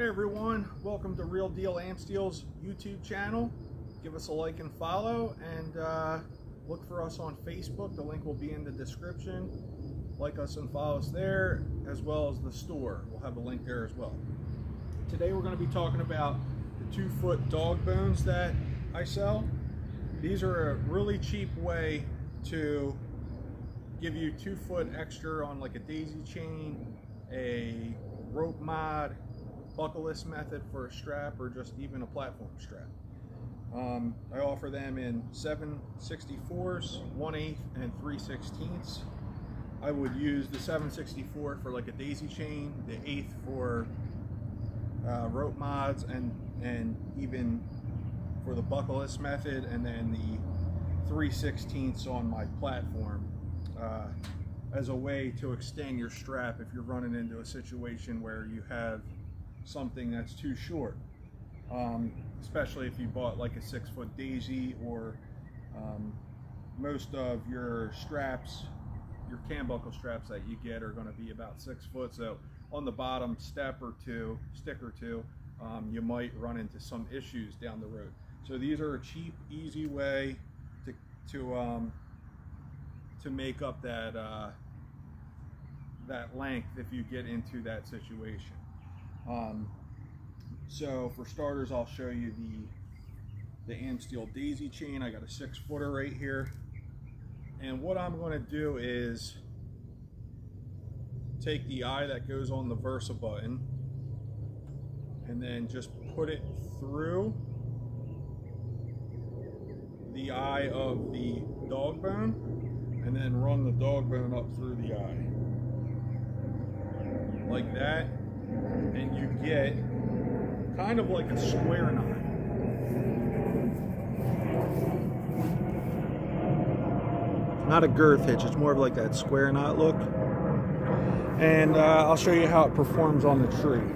Hey everyone, welcome to Real Deal Amsteel's YouTube channel. Give us a like and follow and uh, look for us on Facebook. The link will be in the description. Like us and follow us there as well as the store. We'll have a link there as well. Today we're going to be talking about the two foot dog bones that I sell. These are a really cheap way to give you two foot extra on like a daisy chain, a rope mod, buckleless method for a strap, or just even a platform strap. Um, I offer them in 764s, 1 8 and 3 16ths. I would use the 764 for like a daisy chain, the 8th for uh, rope mods, and, and even for the buckleless method, and then the 3 16ths on my platform uh, as a way to extend your strap if you're running into a situation where you have something that's too short. Um, especially if you bought like a six foot daisy or um, most of your straps, your cam buckle straps that you get are going to be about six foot. So on the bottom step or two, stick or two, um, you might run into some issues down the road. So these are a cheap, easy way to, to, um, to make up that, uh, that length if you get into that situation. Um, so for starters, I'll show you the, the Amsteel daisy chain. I got a six footer right here. And what I'm gonna do is take the eye that goes on the Versa button and then just put it through the eye of the dog bone and then run the dog bone up through the eye like that and you get kind of like a square knot. Not a girth hitch, it's more of like that square knot look. And uh, I'll show you how it performs on the tree.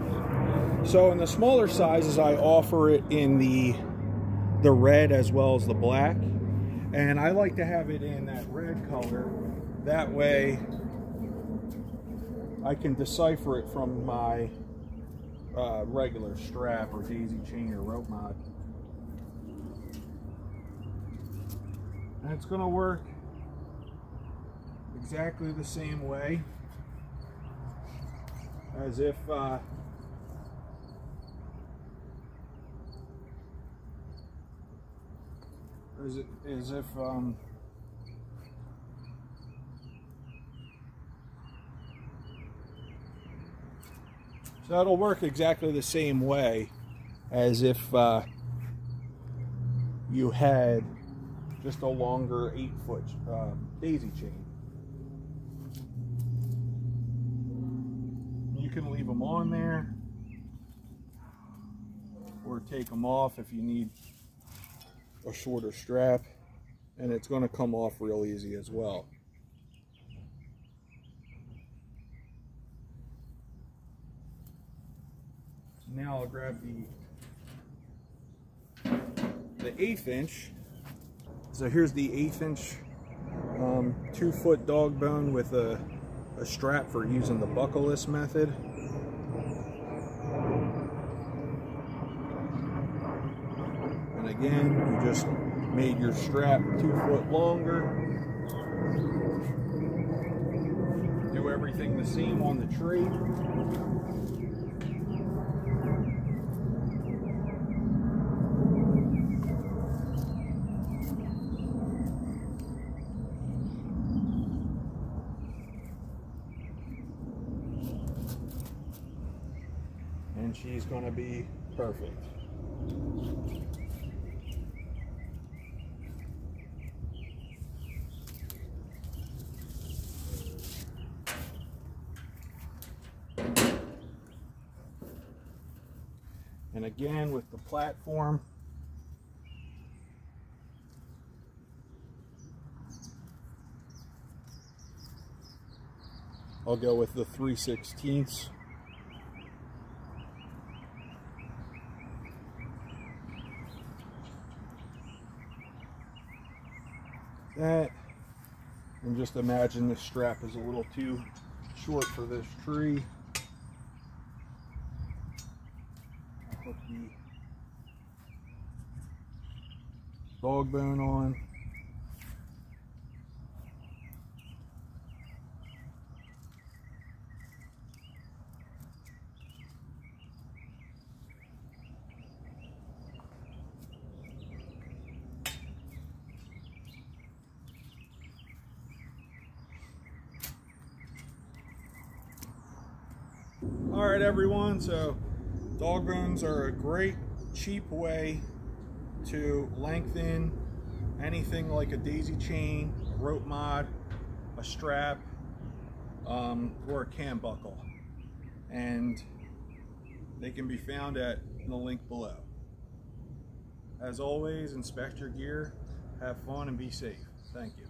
So in the smaller sizes, I offer it in the, the red as well as the black. And I like to have it in that red color. That way I can decipher it from my uh, regular strap or daisy chain or rope mod. And it's going to work exactly the same way as if uh, as, if um, So it'll work exactly the same way as if uh, you had just a longer eight foot um, daisy chain. You can leave them on there or take them off if you need a shorter strap and it's going to come off real easy as well. Now I'll grab the the eighth inch. So here's the eighth inch um, two foot dog bone with a, a strap for using the buckleless method. And again, you just made your strap two foot longer. Do everything the same on the tree. And she's going to be perfect. And again with the platform, I'll go with the 3 16ths. That and just imagine this strap is a little too short for this tree put the dog bone on. Right, everyone. So, dog bones are a great, cheap way to lengthen anything like a daisy chain, a rope mod, a strap, um, or a cam buckle. And they can be found at the link below. As always, inspect your gear, have fun, and be safe. Thank you.